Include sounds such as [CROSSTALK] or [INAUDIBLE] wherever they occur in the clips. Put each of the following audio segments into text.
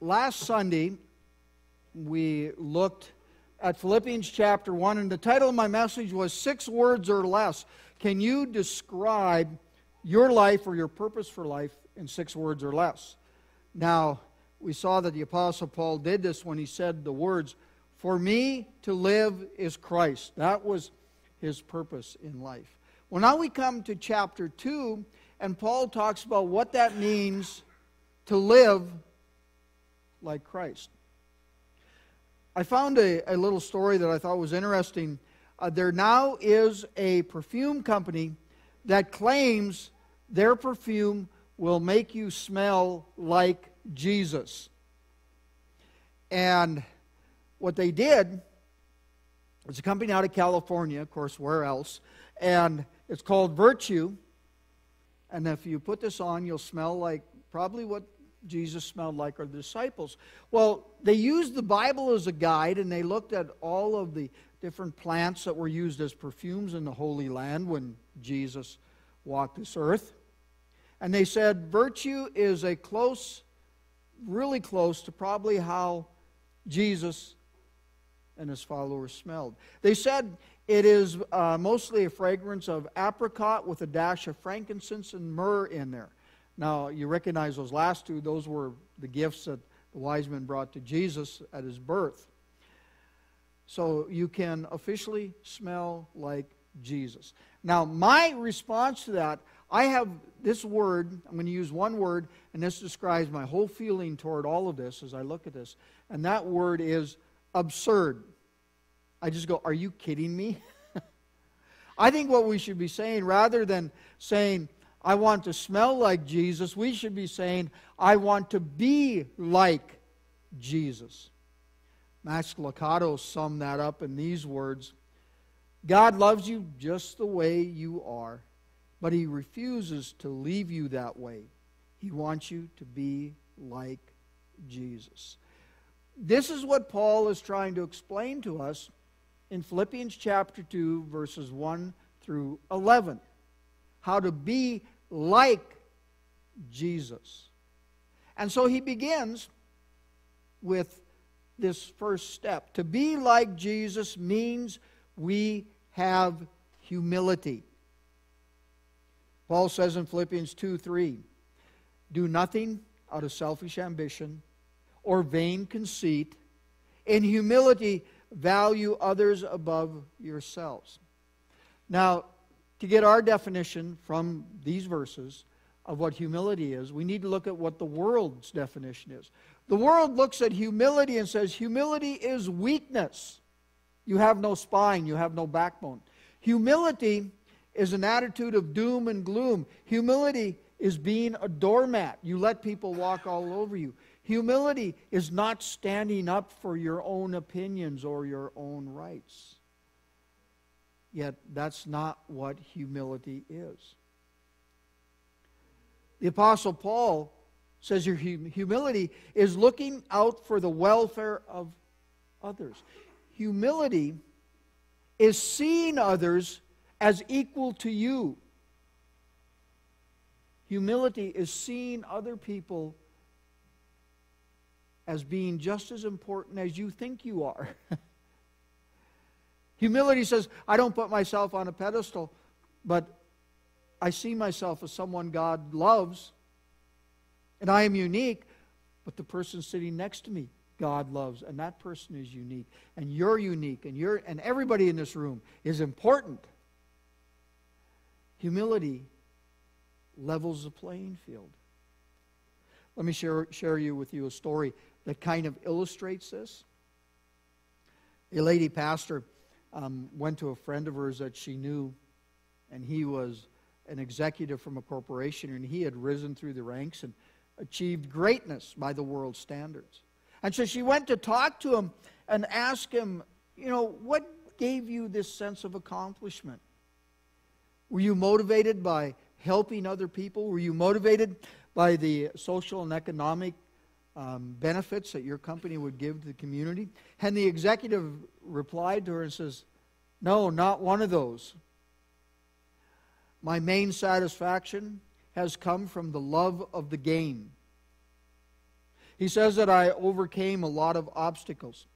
last Sunday, we looked at Philippians chapter 1, and the title of my message was Six Words or Less. Can you describe your life or your purpose for life in six words or less? Now, we saw that the Apostle Paul did this when he said the words, For me to live is Christ. That was his purpose in life. Well, now we come to chapter 2, and Paul talks about what that means to live like Christ. I found a, a little story that I thought was interesting. Uh, there now is a perfume company that claims their perfume will make you smell like Jesus. And what they did, it's a company out of California, of course, where else? And it's called Virtue. And if you put this on, you'll smell like probably what Jesus smelled like or the disciples. Well, they used the Bible as a guide and they looked at all of the different plants that were used as perfumes in the Holy Land when Jesus walked this earth. And they said virtue is a close, really close to probably how Jesus and his followers smelled. They said it is uh, mostly a fragrance of apricot with a dash of frankincense and myrrh in there. Now, you recognize those last two, those were the gifts that the wise men brought to Jesus at his birth. So you can officially smell like Jesus. Now, my response to that, I have this word, I'm going to use one word, and this describes my whole feeling toward all of this as I look at this. And that word is absurd. I just go, Are you kidding me? [LAUGHS] I think what we should be saying, rather than saying, I want to smell like Jesus, we should be saying, I want to be like Jesus. Max Lucado summed that up in these words God loves you just the way you are, but He refuses to leave you that way. He wants you to be like Jesus. This is what Paul is trying to explain to us in Philippians chapter 2, verses 1 through 11 how to be like Jesus. And so he begins with this first step. To be like Jesus means we have humility. Paul says in Philippians 2 3, do nothing out of selfish ambition or vain conceit. In humility, value others above yourselves. Now, to get our definition from these verses of what humility is, we need to look at what the world's definition is. The world looks at humility and says, humility is weakness. You have no spine, you have no backbone. Humility is an attitude of doom and gloom. Humility is being a doormat. You let people walk all over you. Humility is not standing up for your own opinions or your own rights. Yet that's not what humility is. The Apostle Paul says your humility is looking out for the welfare of others. Humility is seeing others as equal to you. Humility is seeing other people as being just as important as you think you are. [LAUGHS] Humility says, I don't put myself on a pedestal, but I see myself as someone God loves, and I am unique, but the person sitting next to me, God loves, and that person is unique, and you're unique, and you're and everybody in this room is important. Humility levels the playing field. Let me share, share you with you a story that kind of illustrates this. A lady pastor um, went to a friend of hers that she knew, and he was an executive from a corporation, and he had risen through the ranks and achieved greatness by the world standards. And so she went to talk to him and ask him, you know, what gave you this sense of accomplishment? Were you motivated by helping other people? Were you motivated by the social and economic um, benefits that your company would give to the community? And the executive replied to her and says, No, not one of those. My main satisfaction has come from the love of the game. He says that I overcame a lot of obstacles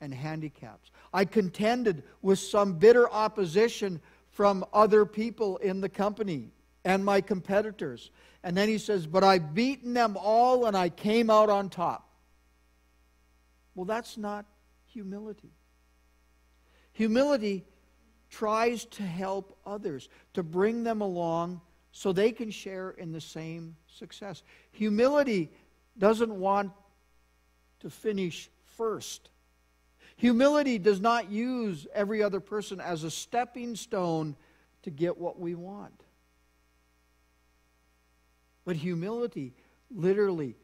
and handicaps. I contended with some bitter opposition from other people in the company and my competitors. And then he says, But I've beaten them all and I came out on top. Well, that's not humility. Humility tries to help others, to bring them along so they can share in the same success. Humility doesn't want to finish first. Humility does not use every other person as a stepping stone to get what we want. But humility literally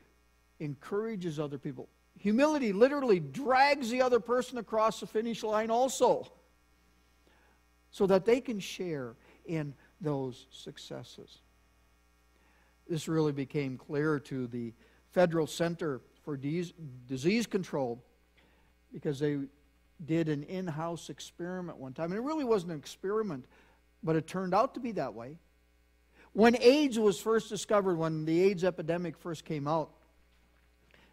encourages other people. Humility literally drags the other person across the finish line also so that they can share in those successes. This really became clear to the Federal Center for Disease Control because they did an in house experiment one time. And it really wasn't an experiment, but it turned out to be that way. When AIDS was first discovered, when the AIDS epidemic first came out,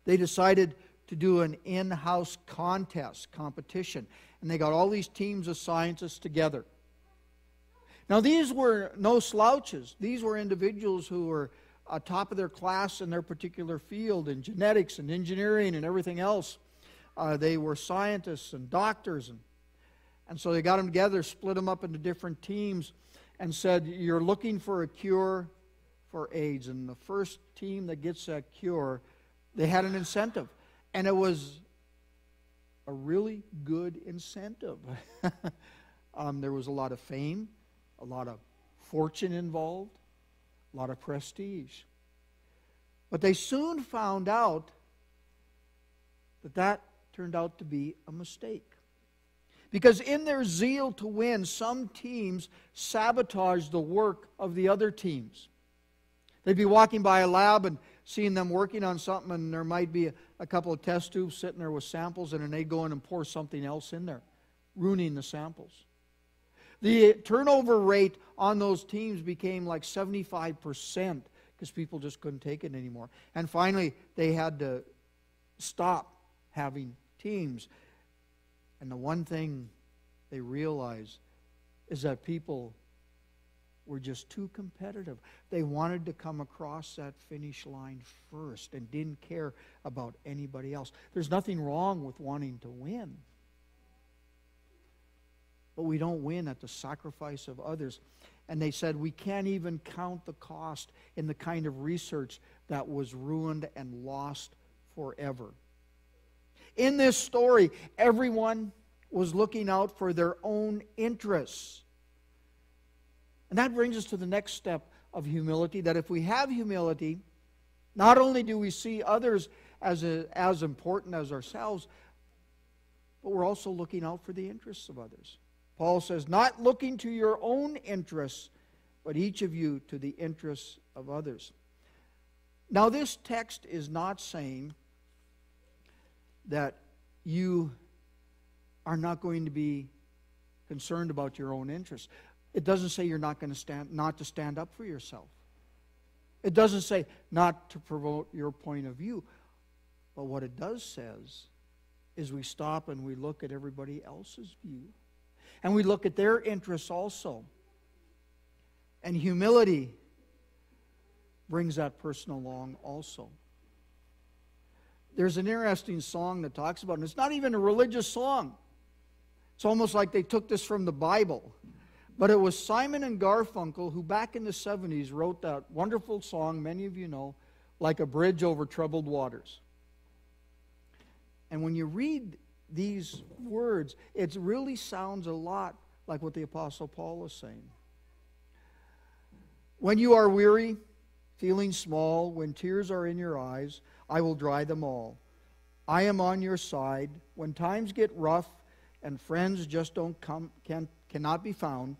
they decided to do an in house contest, competition. And they got all these teams of scientists together. Now, these were no slouches. These were individuals who were uh, top of their class in their particular field in genetics and engineering and everything else. Uh, they were scientists and doctors. And, and so they got them together, split them up into different teams, and said, You're looking for a cure for AIDS. And the first team that gets that cure, they had an incentive. And it was a really good incentive. [LAUGHS] um, there was a lot of fame, a lot of fortune involved, a lot of prestige. But they soon found out that that turned out to be a mistake. Because in their zeal to win, some teams sabotage the work of the other teams. They'd be walking by a lab and seeing them working on something, and there might be a, a couple of test tubes sitting there with samples, and then they go in and pour something else in there, ruining the samples. The turnover rate on those teams became like 75% because people just couldn't take it anymore. And finally, they had to stop having teams. And the one thing they realized is that people were just too competitive. They wanted to come across that finish line first and didn't care about anybody else. There's nothing wrong with wanting to win. But we don't win at the sacrifice of others. And they said we can't even count the cost in the kind of research that was ruined and lost forever. In this story, everyone was looking out for their own interests. And that brings us to the next step of humility that if we have humility, not only do we see others as, a, as important as ourselves, but we're also looking out for the interests of others. Paul says, not looking to your own interests, but each of you to the interests of others. Now, this text is not saying that you are not going to be concerned about your own interests. It doesn't say you're not going to stand not to stand up for yourself. It doesn't say not to promote your point of view. But what it does says is we stop and we look at everybody else's view. And we look at their interests also. And humility brings that person along also. There's an interesting song that talks about it. It's not even a religious song. It's almost like they took this from the Bible. But it was Simon and Garfunkel who, back in the 70s, wrote that wonderful song, many of you know, Like a Bridge Over Troubled Waters. And when you read these words, it really sounds a lot like what the Apostle Paul is saying. When you are weary, feeling small, when tears are in your eyes, I will dry them all. I am on your side. When times get rough and friends just don't come, can, cannot be found,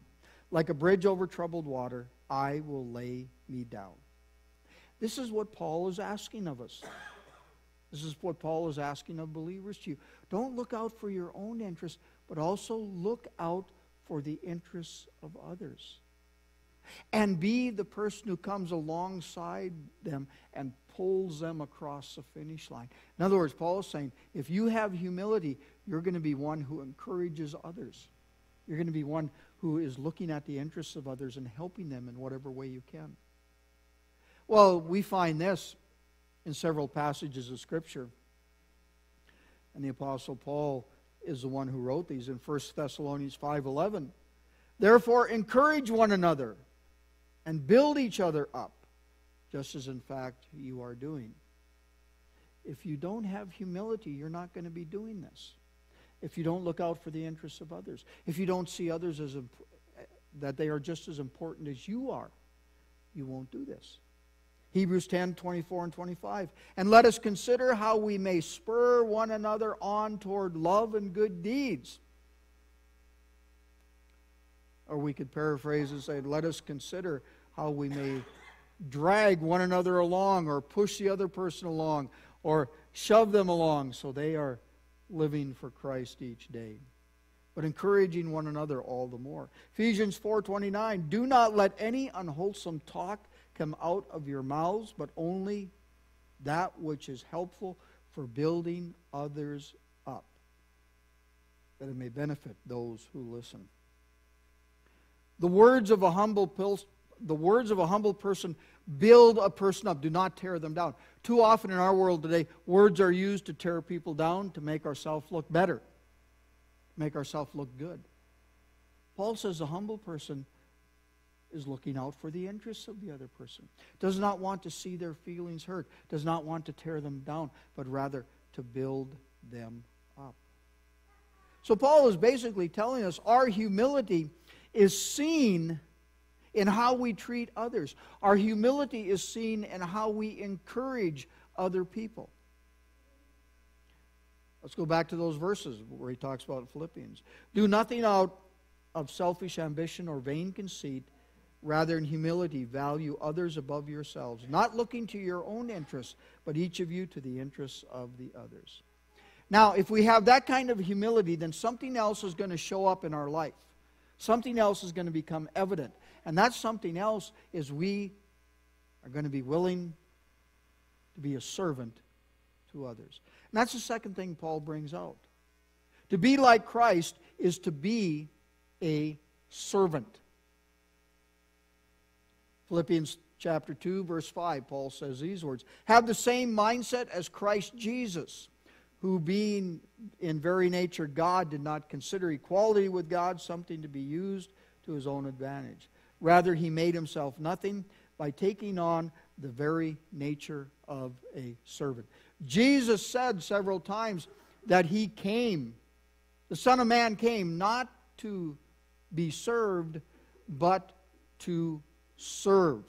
like a bridge over troubled water, I will lay me down. This is what Paul is asking of us. This is what Paul is asking of believers to you. Don't look out for your own interests, but also look out for the interests of others. and be the person who comes alongside them and pulls them across the finish line. In other words, Paul is saying if you have humility, you're going to be one who encourages others. You're going to be one who is looking at the interests of others and helping them in whatever way you can. Well, we find this in several passages of Scripture. And the Apostle Paul is the one who wrote these in 1 Thessalonians 5:11. Therefore encourage one another and build each other up, just as in fact you are doing. If you don't have humility, you're not going to be doing this if you don't look out for the interests of others, if you don't see others as that they are just as important as you are, you won't do this. Hebrews 10 24 and 25. And let us consider how we may spur one another on toward love and good deeds. Or we could paraphrase and say, let us consider how we may drag one another along or push the other person along or shove them along so they are living for Christ each day but encouraging one another all the more. Ephesians 4:29 Do not let any unwholesome talk come out of your mouths, but only that which is helpful for building others up, that it may benefit those who listen. The words of a humble the words of a humble person build a person up, do not tear them down. Too often in our world today, words are used to tear people down to make ourselves look better, make ourselves look good. Paul says a humble person is looking out for the interests of the other person, does not want to see their feelings hurt, does not want to tear them down, but rather to build them up. So Paul is basically telling us our humility is seen in how we treat others. Our humility is seen in how we encourage other people. Let's go back to those verses where he talks about Philippians. Do nothing out of selfish ambition or vain conceit. Rather, in humility, value others above yourselves, not looking to your own interests, but each of you to the interests of the others. Now, if we have that kind of humility, then something else is going to show up in our life. Something else is going to become evident. And that's something else is we are going to be willing to be a servant to others. And that's the second thing Paul brings out. To be like Christ is to be a servant. Philippians chapter 2, verse 5, Paul says these words Have the same mindset as Christ Jesus, who, being in very nature God, did not consider equality with God something to be used to his own advantage. Rather, he made himself nothing by taking on the very nature of a servant. Jesus said several times that he came, the Son of Man came not to be served, but to serve.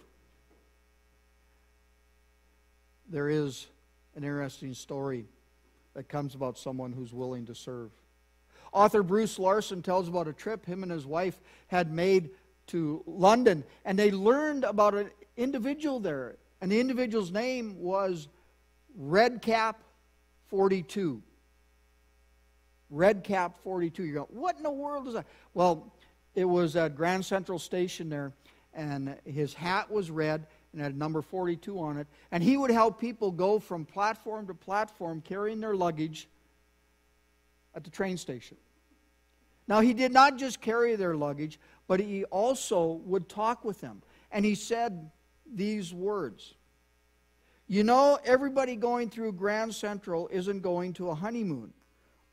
There is an interesting story that comes about someone who's willing to serve. Author Bruce Larson tells about a trip him and his wife had made to London, and they learned about an individual there. And the individual's name was Redcap 42. Redcap 42. You go, what in the world is that? Well, it was at Grand Central Station there, and his hat was red and had number 42 on it. And he would help people go from platform to platform carrying their luggage at the train station. Now, he did not just carry their luggage, but he also would talk with them. And he said these words You know, everybody going through Grand Central isn't going to a honeymoon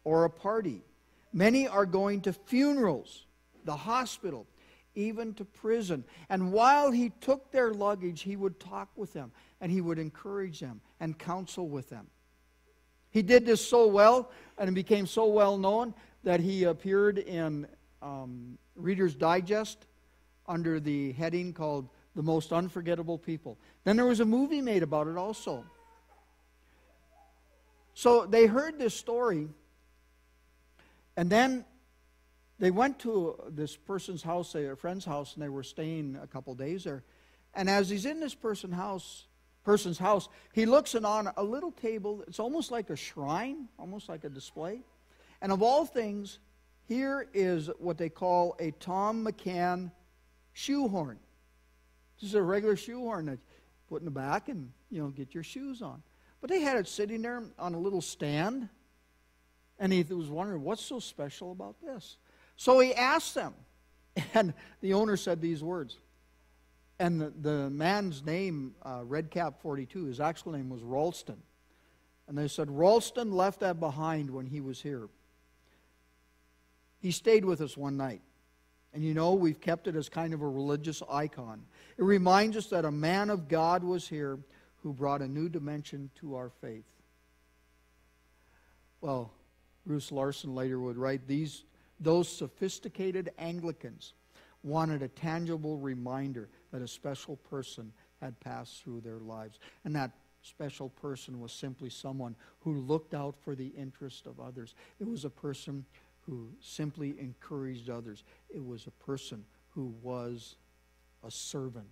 or a party. Many are going to funerals, the hospital, even to prison. And while he took their luggage, he would talk with them and he would encourage them and counsel with them. He did this so well and it became so well known that he appeared in um, Reader's Digest under the heading called The Most Unforgettable People. Then there was a movie made about it also. So they heard this story, and then they went to this person's house, a friend's house, and they were staying a couple days there. And as he's in this person's house, person's house, he looks and on a little table. It's almost like a shrine, almost like a display. And of all things, here is what they call a Thom McAn shoehorn. This is a regular shoehorn that you put in the back and, you know, get your shoes on. But they had it sitting there on a little stand. And he was wondering, what's so special about this? So he asked them. [LAUGHS] And the owner said these words. And the, the man's name, uh, Redcap 42, his actual name was Ralston. And they said, Ralston left that behind when he was here. He stayed with us one night. And you know, we've kept it as kind of a religious icon. It reminds us that a man of God was here who brought a new dimension to our faith. Well, Bruce Larson later would write these those sophisticated Anglicans wanted a tangible reminder that a special person had passed through their lives. And that special person was simply someone who looked out for the interest of others. It was a person who simply encouraged others. It was a person who was a servant.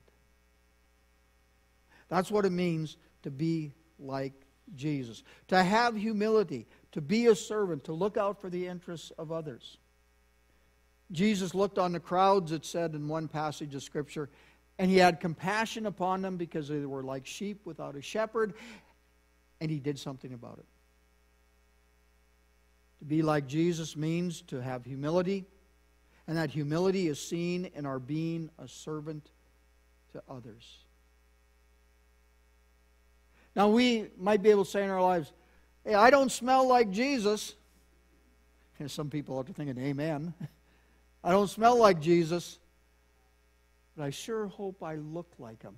That's what it means to be like Jesus. To have humility, to be a servant, to look out for the interests of others. Jesus looked on the crowds, it said in one passage of Scripture, and he had compassion upon them because they were like sheep without a shepherd, and he did something about it. To be like Jesus means to have humility, and that humility is seen in our being a servant to others. Now, we might be able to say in our lives, hey, I don't smell like Jesus. [LAUGHS] And some people are thinking, amen. [LAUGHS] I don't smell like Jesus, but I sure hope I look like him.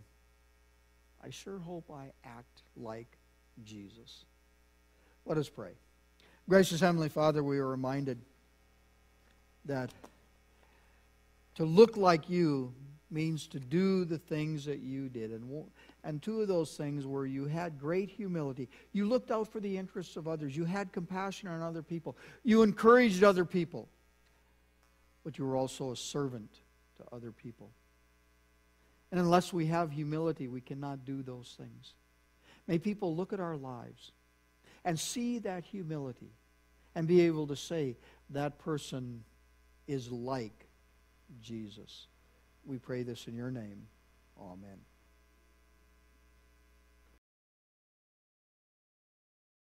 I sure hope I act like Jesus. Let us pray. Gracious Heavenly Father, we are reminded that to look like you means to do the things that you did. And, and two of those things were you had great humility. You looked out for the interests of others. You had compassion on other people. You encouraged other people. But you were also a servant to other people. And unless we have humility, we cannot do those things. May people look at our lives and see that humility and be able to say that person is like Jesus. We pray this in your name. Amen.